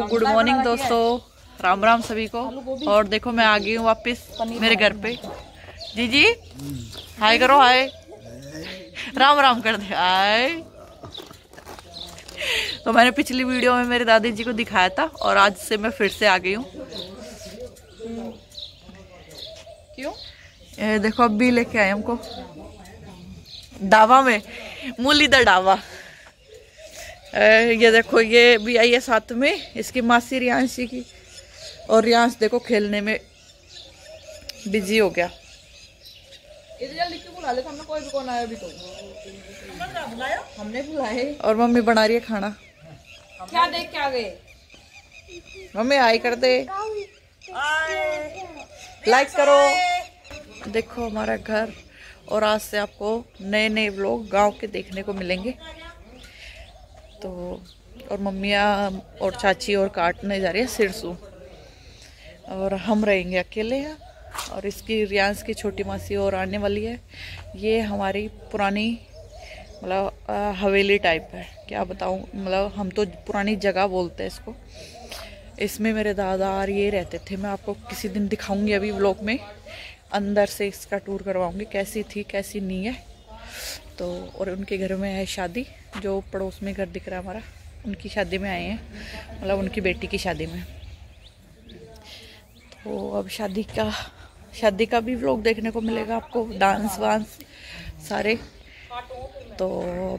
Good morning दोस्तों। राम राम सभी को। और देखो मैं आ गई हूँ वापस मेरे घर पे। जी जी। हाय करो हाय। राम राम कर दे हाय। तो मैंने पिछली वीडियो में मेरे दादी जी को दिखाया था और आज से मैं फिर से आ गई हूँ। क्यों? ये देखो अब भी लेके आए हमको। डावा में मूली दा डावा ये देखो ये भी आई है साथ में इसकी मासी रियांशी की। और रियांश देखो खेलने में बिज़ी हो गया। हमने और मम्मी बना रही है खाना। क्या देख के आ गए? मम्मी आई कर दे। लाइक करो। देखो हमारा घर और आज से आपको नए नए लोग गाँव के देखने को मिलेंगे। तो और मम्मियाँ और चाची और काटने जा रही है सिरसू। और हम रहेंगे अकेले हैं और इसकी रियांस की छोटी मासी और आने वाली है। ये हमारी पुरानी मतलब हवेली टाइप है। क्या बताऊँ मतलब हम तो पुरानी जगह बोलते हैं इसको। इसमें मेरे दादा और ये रहते थे। मैं आपको किसी दिन दिखाऊँगी अभी व्लॉग में। अंदर से इसका टूर करवाऊँगी। कैसी थी, कैसी नहीं है। तो और उनके घर में है शादी, जो पड़ोस में घर दिख रहा है हमारा, उनकी शादी में आए हैं मतलब उनकी बेटी की शादी में। तो अब शादी का शादी का भी व्लॉग देखने को मिलेगा आपको डांस वांस सारे। तो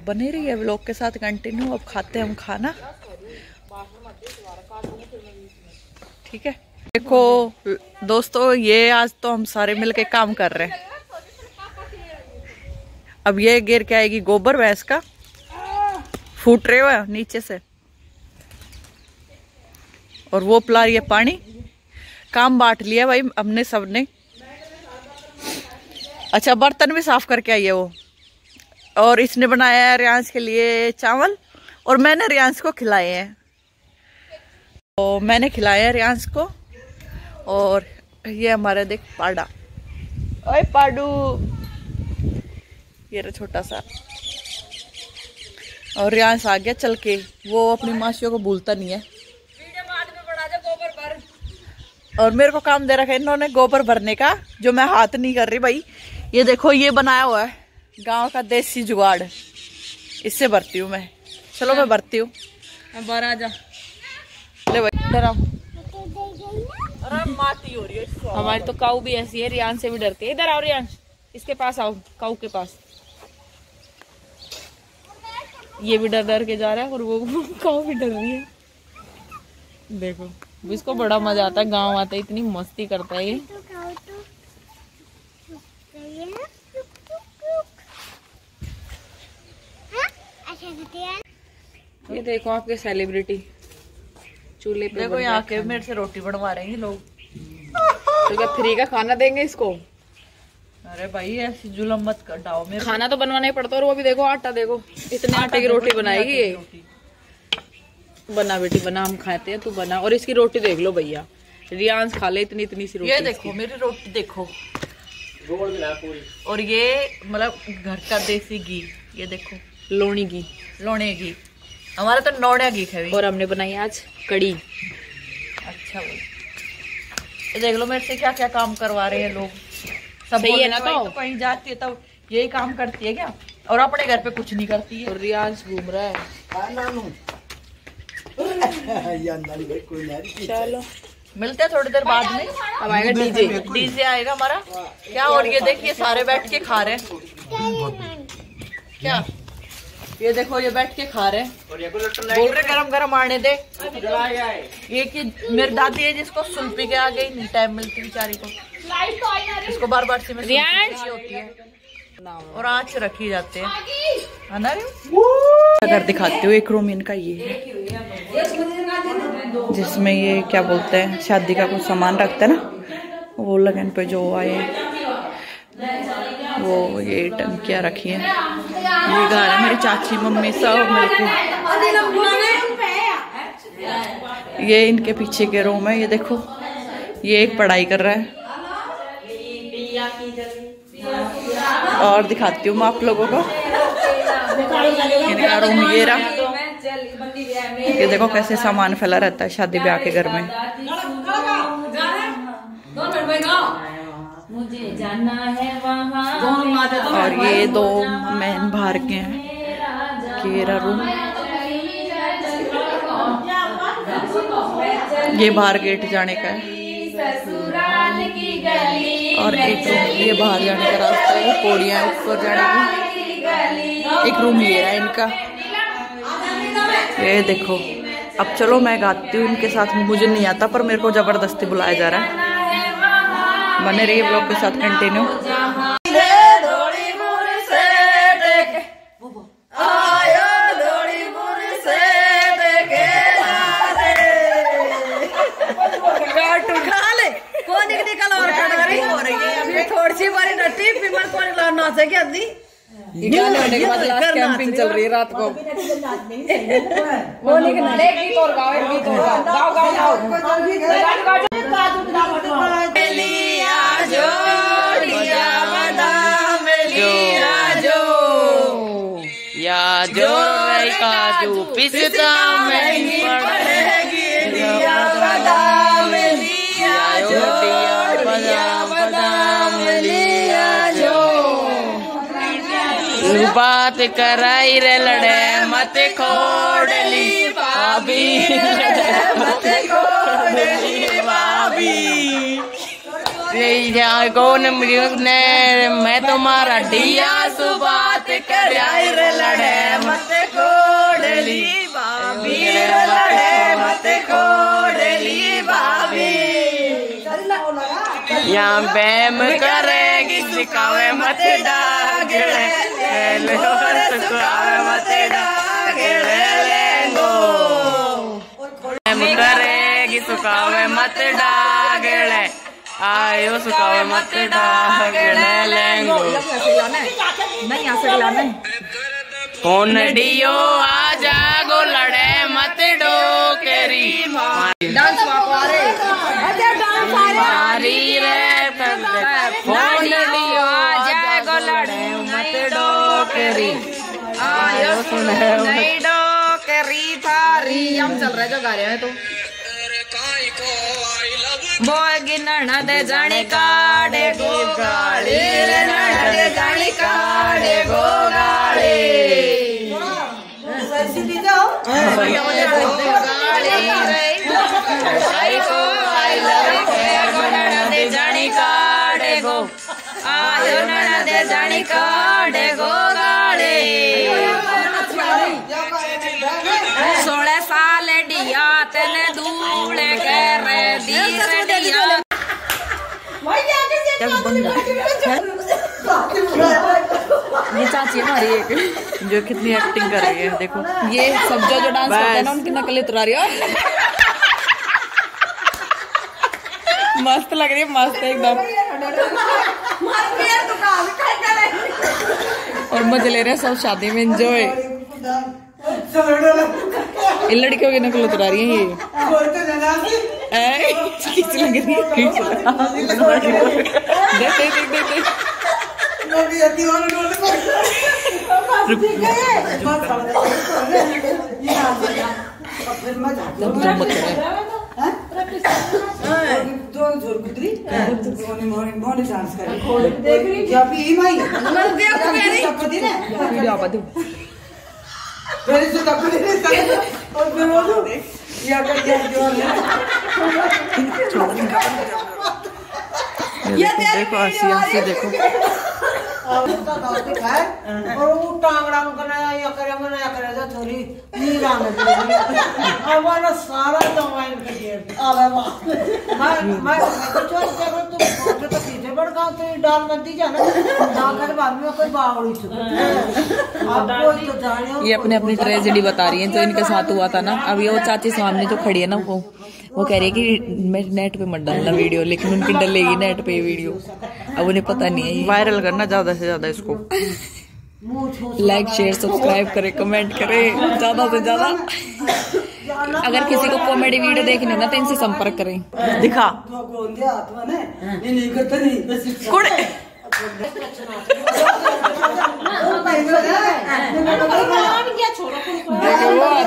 बने रही है व्लॉग के साथ कंटिन्यू अब खाते हैं हम खाना। ठीक है? देखो, दोस्तों, ये आज तो हम सारे मिलके काम कर रहे हैं। अब ये गिर के आएगी गोबर भैंस का। फूट रहे हुआ नीचे से? और वो पिला रही है पानी। काम बांट लिया भाई हमने सबने। अच्छा बर्तन भी साफ़ करके आई है वो। और इसने बनाया है रियांश के लिए चावल। और मैंने रियांश को खिलाए हैं। तो मैंने खिलाया है रियांश को। और ये हमारा देख, पाडा। ओए पाडू ये रहा छोटा सा। और रियांश आ गया चल के। वो अपनी मासियों को भूलता नहीं है। और मेरे को काम दे रखा है इन्होंने गोबर भरने का जो मैं हाथ नहीं कर रही भाई। ये देखो ये बनाया हुआ है। गाँव का देसी जुगाड़। इससे भरती हूँ मैं। चलो मैं भरती हूँ। बाहर जा। ले भाई इधर आओ। अरे माटी हो रही है हमारी तो काऊ भी ऐसी है रियान से भी डरती है। इधर आओ रियान। इसके पास आओ काऊ के पास। ये भी डर डर के जा रहा है और वो काऊ भी डर रही है। देखो इसको बड़ा मज़ा आता है गाँव आता है इतनी मस्ती करता है ये। ये देखो आपके सेलिब्रिटी चूल्हे पे देखो यहाँ के मेरे से रोटी बनवा रहे हैं लोग। तो क्या फ्री का खाना देंगे इसको? अरे भाई ऐसी जुलम मत कर डाओ मेरे खाना तो बनवाना ही पड़ता और वो भी देखो आटा देखो। इतने आटे की रोटी बनाएगी ये बना बेटी बना हम खाते हैं तू बना। और इसकी रोटी देख लो भैया। रियांश खा ले इतनी इतनी सी रोटी ये देखो मेरी रोटी देखो। और ये मतलब घर का देसी घी ये देखो। लोणी घी। लोणे घी। हमारा तो नौड़िया घी है और हमने बनाई आज कड़ी अच्छा भाई। ये देख लो मेरे से क्या क्या काम करवा रहे हैं लोग। सही है ना तो? कहीं जाती है तब यही काम करती है क्या? और अपने घर पे कुछ नहीं करती है। और रियांश घूम रहा है। चलो। मिलते हैं थोड़ी देर बाद में। अब आएगा डीजे। डीजे। आएगा हमारा। क्या और ये देखिए सारे बैठ के खा रहे हैं। क्या? ये देखो ये बैठ के खा रहे हैं। बोल रहे गरम गरम आने दे। ये कि मेरी दादी है जिसको सुल्पी के आ गई नहीं टाइम मिलती बेचारी को। इसको बार बार से होती है। और आँच रखी जाते हैं। है अगर दिखाती हूँ एक रूम इनका ये। है जिसमें ये क्या बोलते हैं शादी का कुछ सामान रखते हैं ना वो लगन पे जो आए वो ये टंकियाँ रखी हैं। ये घर है मेरी चाची मम्मी सब मिलके ये इनके पीछे के रूम है ये देखो। ये एक पढ़ाई कर रहा है। और दिखाती हूँ मैं आप लोगों को। इनका रूम ये रहा। ये देखो कैसे सामान फैला रहता है शादी ब्याह के घर में। मुझे जाना है वहाँ और ये दो मैन बाहर के हैं। केरा रूम ये बाहर गेट जाने का है। और एक रूम ये बाहर जाने का रास्ता है पौड़ियाँ ऊपर जाने की। एक रूम ये है इनका। ये देखो अब चलो मैं गाती हूँ इनके साथ मुझे नहीं आता पर मेरे को ज़बरदस्ती बुलाया जा रहा है। बने रहिए ब्लॉग के साथ कंटिन्यू थोड़ी सी बारी डटी फिर मैं कौन नाचे की आदि गाने होने के बाद लास्ट कैंपिंग चल रही है। रात को। वो नहीं करना गीत और गाओ गीत और गाओ। गाओ गाओ या जो रही काजू पिसता मैं पड़ेगी। दिया बादाम लिया जो लिया जो। बात कराई रे लड़े मत खोडली भाभी। मत खोडली भाभी कौन ने मैं तुम्हारा डिया सुबात कर रे लड़े मत कोडली भाभी। लड़े मत कोडली यहाँ बैम करेगी सिखावे मत डागड़े मत डागड़े बैम करेगी सुखावे मत डागड़े आयो सुखावे मत डागड़े लेंगो नहीं यहाँ से खिलाना कौन डियो आ जागो लड़े मत डोकेरी। डांस डोकरी थारी हम चल रहे जो गा रहे हैं तो बोय गिनण दे जानी काड़े गो गाड़ी रे नण दे जानी काड़े गो गाड़ी आई को आई लव नण दे जानी काड़े गो आयो नण दे जानी काड़े गो ये चाची है हमारी एक जो कितनी एक्टिंग कर रही है देखो। ये सब जो जो डांस करते हैं ना उनकी नकल उतरा रही है। मस्त लग रही है मस्त एकदम। और मज़े ले रहे हैं सब शादी में एंजॉय इन लड़कियों की नकल उतरा रही है ये। खींच लग रही है देख। देख देख देख देख जब जब मत करे वीडियो आपा दो देखो देखो हँसी हँसी देखो और वो टांगड़ा में करना या करे मना करे तो थोड़ी नींद आने लगी हमारा सारा दवाई के दिए अबे वाह मैं मैं तो चोर के तुम तो गाँव तो डाल मत दी जाना डाल कर बाद में कोई बावड़ी छुप ये अपने अपनी ट्रेजेडी बता रही है जो इनके साथ हुआ था ना अभी वो चाची सामने जो खड़ी है ना वो वो कह रही है कि मैं नेट पे मत डालना वीडियो लेकिन उनकी डलेगी नेट पे वीडियो अब उन्हें पता नहीं है वायरल करना ज़्यादा से ज़्यादा इसको लाइक शेयर सब्सक्राइब करें कमेंट करें ज़्यादा से ज़्यादा अगर किसी को कॉमेडी वीडियो देखनी हो ना तो इनसे संपर्क करें। दिखा।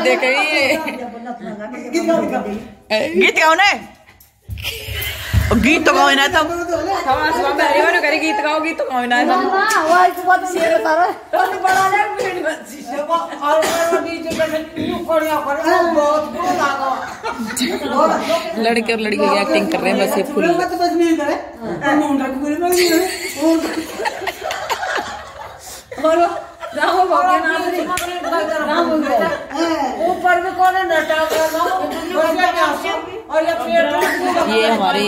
देखिए गीत गाओ हाथ में ने नहीं करता नहीं बस कुड़े देखो वो देख ये गीत गाओ गीत तो गाओ ना तब हम बार करे गीत गाओ गीत तो। गाओ ना हम और मेरा बीच में यूँ करिया करे वो बहुत बुरा लगा लड़के और लड़की की एक्टिंग कर रहे हैं बस ये फुल। ऊपर भी कौन नटा और ये पेट ये हमारे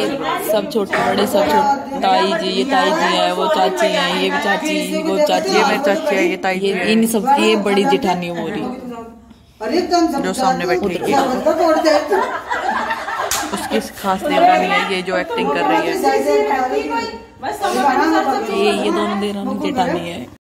सब छोटे बड़े सब छोटे ताई जी ये ताई जी है वो चाची है ये भी चाची वो चाची है। मेरी चाची है ये ताई ये है। इन सब ये बड़ी जिठानी हो रही जो सामने बैठी है उसकी खास देवरानी है ये जो एक्टिंग कर रही है। ये ये दोनों देरानी जेठानी है।